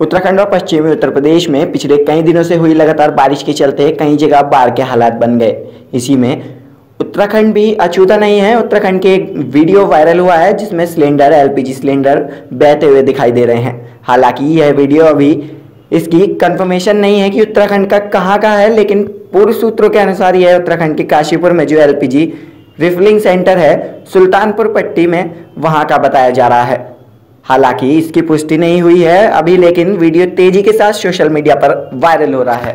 उत्तराखंड और पश्चिमी उत्तर प्रदेश में पिछले कई दिनों से हुई लगातार बारिश के चलते कई जगह बाढ़ के हालात बन गए। इसी में उत्तराखंड भी अछूता नहीं है। उत्तराखंड के एक वीडियो वायरल हुआ है, जिसमें सिलेंडर, एलपीजी सिलेंडर बहते हुए दिखाई दे रहे हैं। हालाँकि यह वीडियो अभी इसकी कंफर्मेशन नहीं है कि उत्तराखंड का कहाँ का है, लेकिन पूर्व सूत्रों के अनुसार यह उत्तराखंड के काशीपुर में जो एलपीजी रिफिलिंग सेंटर है, सुल्तानपुर पट्टी में वहाँ का बताया जा रहा है। हालाँकि इसकी पुष्टि नहीं हुई है अभी, लेकिन वीडियो तेज़ी के साथ सोशल मीडिया पर वायरल हो रहा है।